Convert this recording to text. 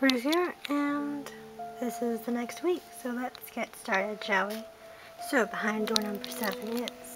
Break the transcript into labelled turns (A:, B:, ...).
A: We're here and this is the next week, so let's get started, shall we? So behind door number seven is